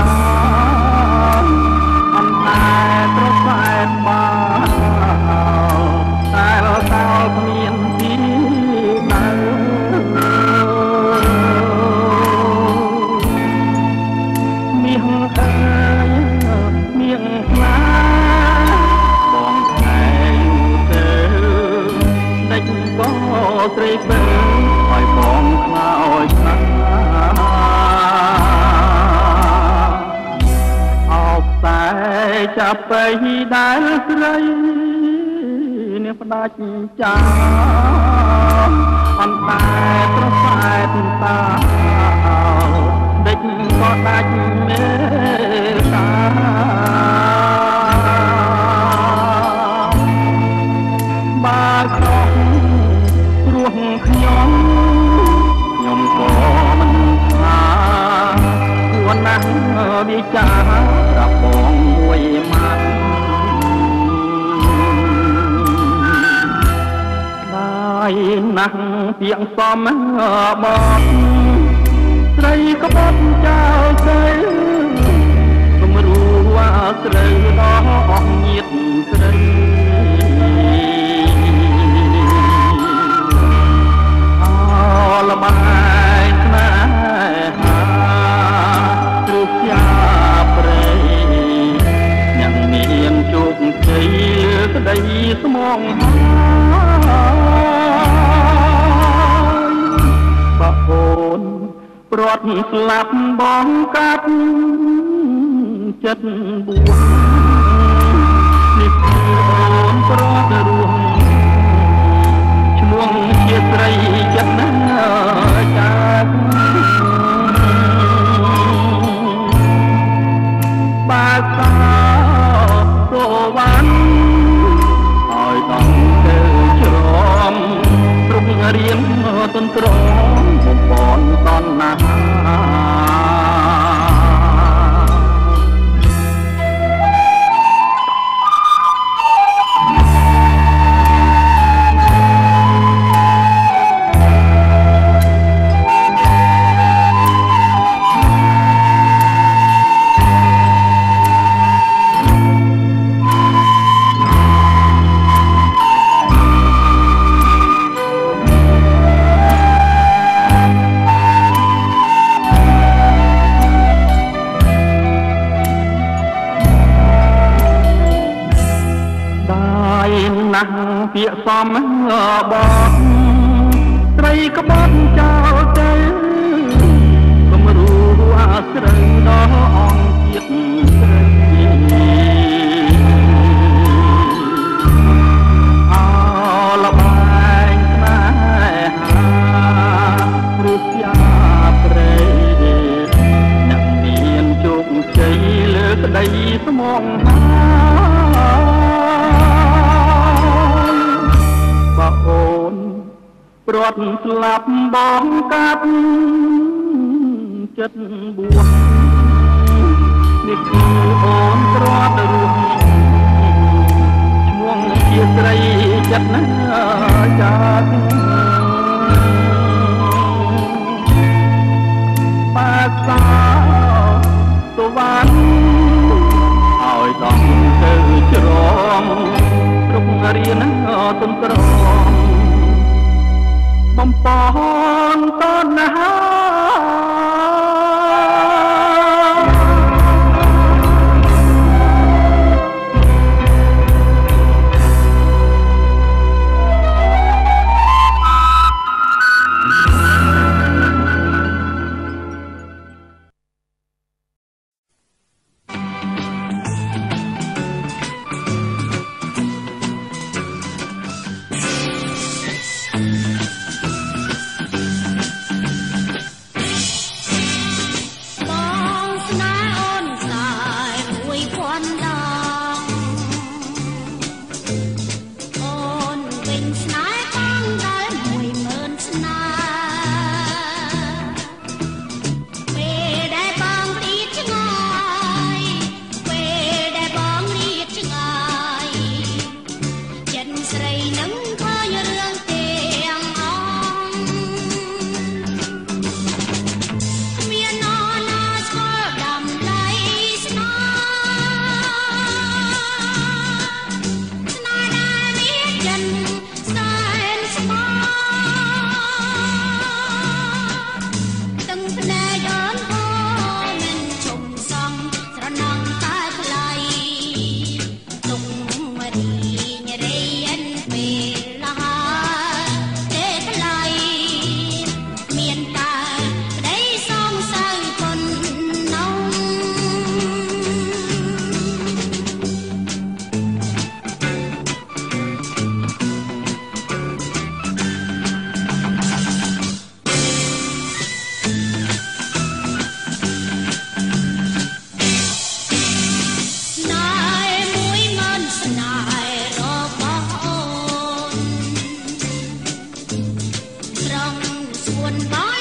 លំចាអន្តែត្រសែនបានតែល ចាប់ទៅដែលស្រីនេះផ្ដាច់ចាអន្តែត្រសែតតាដេចក៏ដាច់មេ ណាស់ពាក្យសំបត់ស្រីក្បត់ចោលទៅគំរូអាស្រូវដល់អស់ញាតស្រីអលបែងស្នេហាទ្រុជាព្រៃញ៉ាំមានជោគជ័យលើក្តីស្មងហើ ព្រាត់ស្លាប់បងកាត់ចិត្តបួ ពាក្យសំបត់ត្រីក្បត់ចោ ត់ស្លាប់បងកាត់ចិត្តបួននេះគឺអូនព្រាត់រស់ឈ្មោះជាស្រីចិត្តណាចាត់ 我。